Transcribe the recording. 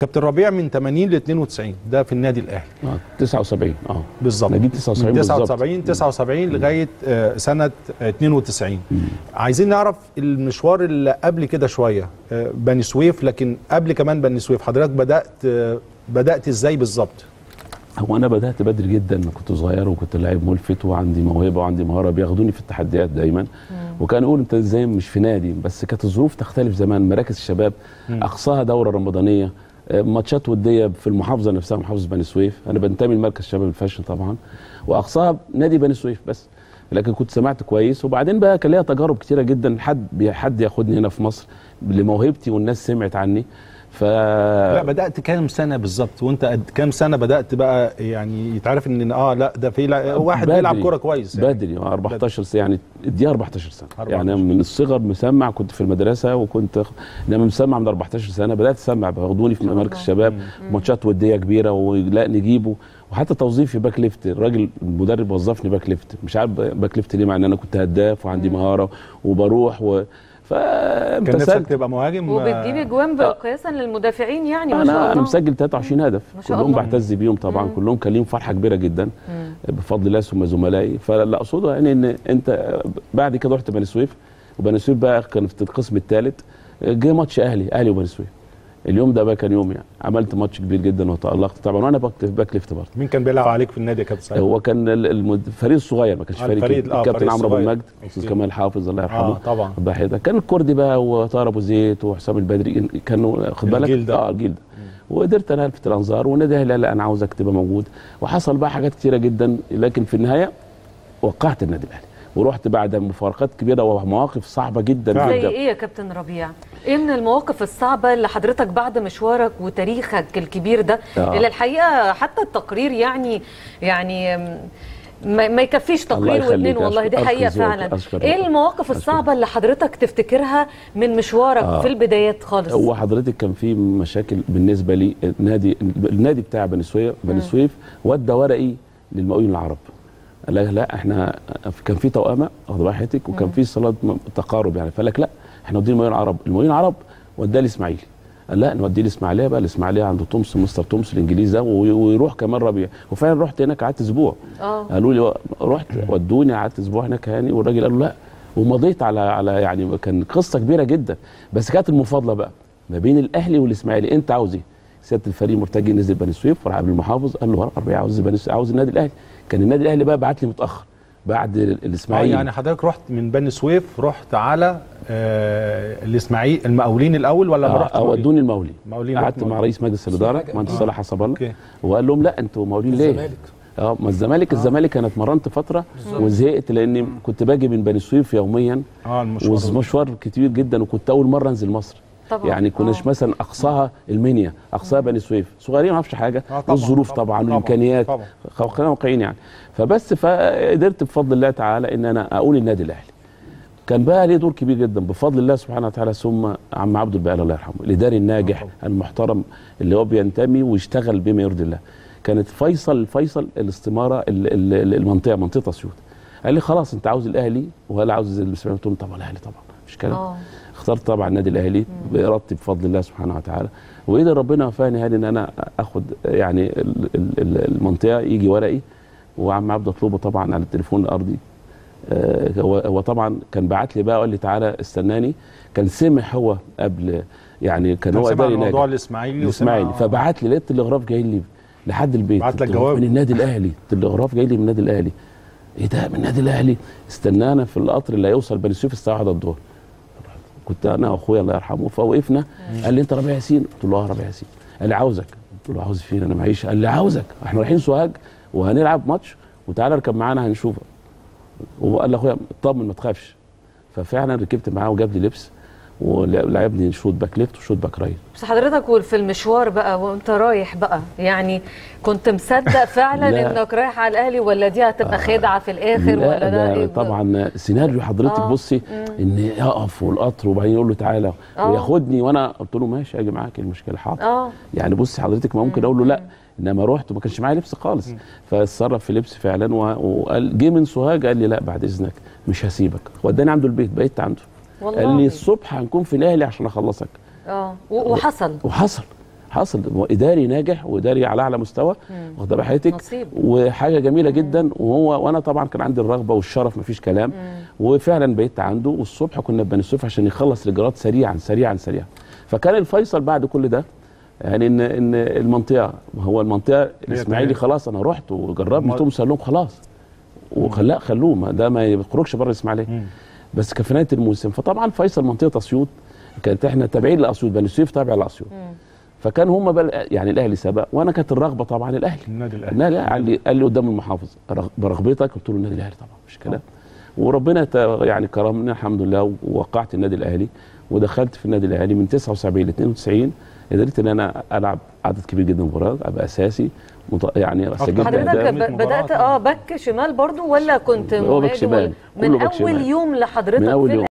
كابتن ربيع من 80 ل 92 ده في النادي الأهلي. آه 79 آه. بالظبط. نجيب 79 من بالظبط. 79 79 لغاية آه، سنة آه، 92 عايزين نعرف المشوار اللي قبل كده شوية آه، بني سويف لكن قبل كمان بني سويف حضرتك بدأت آه، بدأت إزاي بالظبط؟ هو أنا بدأت بدري جدا كنت صغير وكنت لاعب ملفت وعندي موهبة وعندي مهارة بياخدوني في التحديات دايما. وكان يقول أنت إزاي مش في نادي بس كانت الظروف تختلف زمان. مراكز الشباب أقصاها دورة رمضانية. ماتشات ودية في المحافظة نفسها محافظة بني سويف. أنا بنتمي لمركز شباب الفاشن طبعا واقصاها نادي بني سويف بس. لكن كنت سمعت كويس. وبعدين بقى كان ليا تجارب كتيرة جدا. حد حد ياخدني هنا في مصر لموهبتي والناس سمعت عني. ف لا بدأت كام سنة بالظبط؟ وأنت قد كام سنة بدأت بقى يعني يتعرف إن آه لا ده في لا واحد. بيلعب كورة كويس يعني. بدري آه، 14 سنة يعني اديها 14 سنة. 14. يعني من الصغر مسمع كنت في المدرسة وكنت انما مسمع من 14 سنة بدأت أسمع بياخدوني في مركز الشباب ماتشات ودية كبيرة ولعيبة. وحتى توظيفي باك ليفت الراجل المدرب وظفني باك ليفت. مش عارف باك ليفت ليه مع إن أنا كنت هداف وعندي مهارة وبروح و ف كان نفسك تبقى مهاجم؟ وبتجيب اجوان قياسا للمدافعين يعني ما شاء أنا أنا الله. مسجل 23 هدف. ما شاء كلهم الله. بعتز بيهم طبعا. كلهم كان ليهم فرحة كبيرة جدا. بفضل الله ثم زملائي. فاللي أقصده يعني إن أنت بعد كده رحت بني سويف. وبني سويف بقى كان في القسم الثالث. جه ماتش أهلي أهلي وبني سويف. اليوم ده بقى كان يوم يعني. عملت ماتش كبير جدا وتألقت طبعا. وأنا باك باك ليفت برضه. مين كان بيلعب عليك في النادي يا كابتن ساعتها؟ هو كان الفريق الصغير ما كانش آه، فريق. آه، الكابتن فريق عمرو أبو المجد. أستاذ. كمال حافظ الله يرحمه. آه طبعا الناحية كان الكردي بقى وطاهر أبو زيد وحسام البدري. كانوا خد بالك؟ الجيل ده. آه الجيل ده. وقدرت أنا ألفت الأنظار والنادي الأهلي لا أنا عاوزك تبقى موجود. وحصل بقى حاجات كتيرة جدا. لكن في النهاية وقعت النادي الأهلي. ورحت بعد مفارقات كبيرة ومواقف صعبة جدا. زي جدا إيه يا كابتن ربيع؟ إيه من المواقف الصعبة اللي حضرتك بعد مشوارك وتاريخك الكبير ده آه. اللي الحقيقة حتى التقرير يعني يعني ما, ما يكفيش تقرير واثنين والله دي ذوقك، فعلا أشكر إيه. المواقف أشكر. الصعبة اللي حضرتك تفتكرها من مشوارك آه. في البدايات خالص؟ هو حضرتك كان في مشاكل بالنسبة لي النادي النادي بتاع بني سويف بني سويف ودى ورقي للمقاولين العرب. قال لك لا إحنا كان في توأمة واخد بال حضرتك وكان في صلة تقارب يعني. فقال لك لا إحنا ودينا المقاولين العرب. المقاولين العرب وداه الاسماعيلي قال لا نوديه الاسماعيليه بقى؟ الاسماعيليه عند تومسون مستر تومسون الانجليزي ده وي- ويروح كمان ربيع. وفعلا رحت هناك قعدت أسبوع. آه. قالوا لي رحت ودوني قعدت أسبوع هناك يعني. والراجل قال له لا. ومضيت على على يعني كان قصة كبيرة جدا. بس كانت المفاضلة بقى ما بين الأهلي والإسماعيلي. أنت عاوز إيه؟ سياده الفريق مرتجي نزل بني سويف وراح قبل المحافظ قال له ربيع عاوز بني سويف عاوز النادي الأهلي. كان النادي الأهلي بقى بعت لي متأخر بعد ال- آه الاسماعيلي يعني حضرتك رحت من بني سويف رحت على آه الإسماعيلي المقاولين الأول ولا ما آه، رحت آه، ودوني الأول المقاولين قعدت مع. رئيس مجلس الإدارة. مهندس صالح حسب الله وقال لهم لا أنتوا مقاولين ليه؟ الزمالك. آه ما الزمالك الزمالك أنا اتمرنت فترة وزهقت لأني كنت باجي من بني سويف يوميا. آه المشوار. ومشوار كتير جدا وكنت أول مرة أنزل مصر. طبعا. يعني كناش آه. مثلا أقصاها المنيا أقصاها بني سويف صغيرين ما أعرفش حاجة. آه طبعاً، والظروف طبعاً، طبعا طبعاً، والإمكانيات. طبعاً. خ- خلينا واقعيين يعني. فبس فقدرت بفضل الله تعالى إن أنا أقول النادي الأهلي. كان بقى ليه دور كبير جدا. بفضل الله سبحانه وتعالى ثم عم عبد البقال الله يرحمه الإداري الناجح المحترم اللي هو بينتمي ويشتغل بما يرضي الله. كانت فيصل فيصل الاستمارة ال- ال- ال- المنطقة منطقة اسيوط قال لي خلاص أنت عاوز الأهلي ولا عاوز الاسماعيلي قلت له طبعا الأهلي طبعا. مش كلام آه. اخترت طبعا النادي الأهلي بارادتي بفضل الله سبحانه وتعالى. وقدر ربنا وفاني هاني إن أنا آخد يعني ال- ال- ال- المنطقة يجي ورقي وعم عبد أطلبه طبعا على التليفون الأرضي. آه، هو هو طبعا كان بعت لي بقى قال لي تعالى استناني. كان سمح هو قبل يعني كان هو اداري عن موضوع الإسماعيلي الإسماعيلي. فبعت لي لقيت التلغراف جاي لي لحد البيت. بعت لك جواب؟ من النادي الأهلي؟ التلغراف جاي لي من النادي الأهلي. إيه ده من النادي الأهلي؟ استنانا في القطر اللي هيوصل بني سويف الساعة 1 الظهر. كنت أنا وأخويا الله يرحمه فوقفنا. قال لي أنت ربيع ياسين؟ قلت له آه ربيع ياسين. قال لي عاوزك. قلت له عاوز فين؟ أنا معيش. قال لي عاوزك. إحنا رايحين سوهاج وهنلعب ماتش وتعالى اركب معانا هنشوفك. وقال لي أخويا اطمن ما تخافش. ففعلا ركبت معاه وجاب لي لبس. ولعبني شوط باك ليفت وشوط باك رايت. بس حضرتك في المشوار بقى وانت رايح بقى يعني كنت مصدق فعلا لا. إنك رايح على الأهلي ولا دي هتبقى خدعة في الآخر لا ولا ده ده إيه؟ طبعا سيناريو حضرتك آه. بصي إن يقف والقطر وبعدين يقول له تعالى آه. وياخدني وأنا قلت له ماشي أجي معاك إيه المشكلة؟ حاضر. آه. يعني بصي حضرتك ما ممكن أقول له لا إنما رحت وما كانش معايا لبس خالص. فاتصرف في لبس فعلا وقال جه من سوهاج قال لي لا بعد إذنك مش هسيبك. وداني عنده البيت بقيت عنده. والله قال لي الصبح هنكون في الاهلي عشان أخلصك. آه وحصل. وحصل. حصل. هو إداري ناجح وإداري على أعلى مستوى واخد بال حضرتك نصيب. وحاجة جميلة جدا وهو وأنا طبعا كان عندي الرغبة والشرف مفيش كلام. وفعلا بقيت عنده. والصبح كنا في بني سويف عشان يخلص الإجراءات سريعا سريعا سريعا. فكان الفيصل بعد كل ده يعني إن إن المنطقة هو المنطقة الاسماعيلي. خلاص أنا رحت وجربت قال لهم خلاص. وخلا خلوه ما ده ما يخرجش بره الاسماعيليه مم. بس كان في نهايه الموسم فطبعا فيصل. منطقة أسيوط كانت إحنا تابعين لأسيوط بني سويف تابع لأسيوط. فكان هم بقى يعني الأهلي سبق وأنا كانت الرغبة طبعا الأهلي. النادي الأهلي. النادي قال لي قال لي قدام المحافظ رغ- برغبتك؟ قلت له النادي الأهلي طبعا مش كده. وربنا تا- يعني كرمني الحمد لله ووقعت النادي الأهلي. ودخلت في النادي الأهلي من 79 ل 92 قدرت إن أنا ألعب عدد كبير جدا من المباريات أبقى أساسي مط- يعني سجلت حضرتك بدأت آه باك شمال برضو ولا كنت هو باك شمال. من أول شمال. يوم لحضرتك من أول في يوم.